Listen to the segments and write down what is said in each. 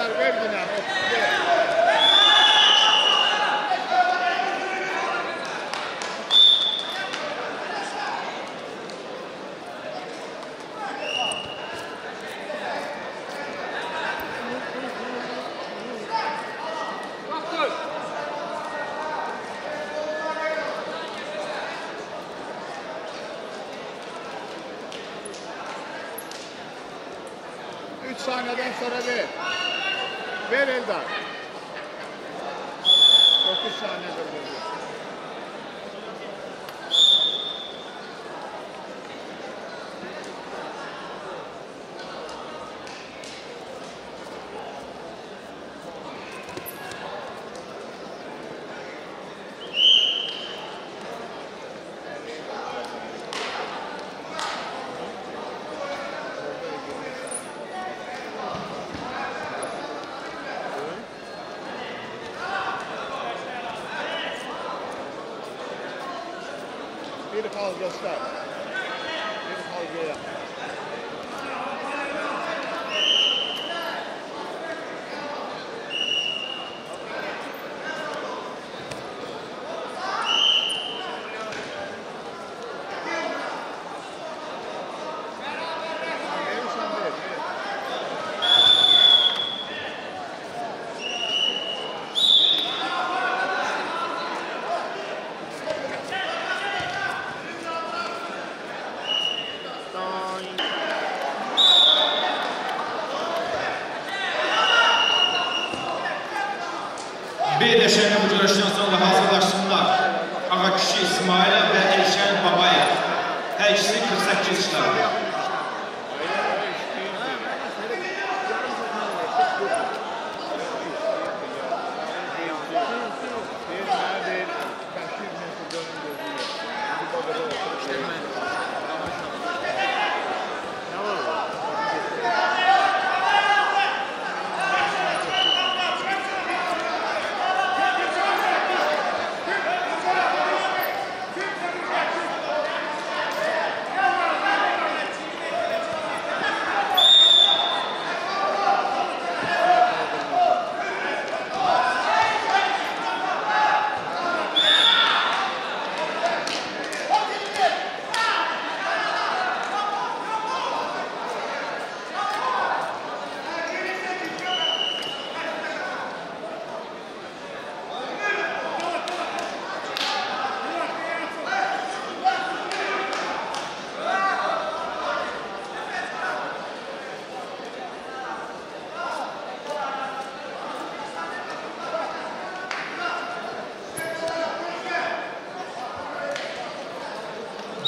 Eldar verdin abi. Üç saniyeden sonra ver. Ver Eldar. Dokuz saniyedir Peter Collins, go stop. Peter Collins, get. Bir dəşəni bu görüşdən sonra hazırlaşsınlar. Ağa kişi İsmail və Elşən Babayev. Hər ikisi 48 yaşlarında.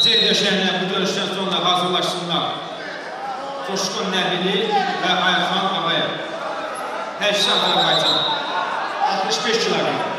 C dəşəninə bu görüşdən sonra hazırlaşsınlar. Coşqun Nəbili və Ayxan Ağayev. Hər ikisi Azərbaycan. 65 kiloqram.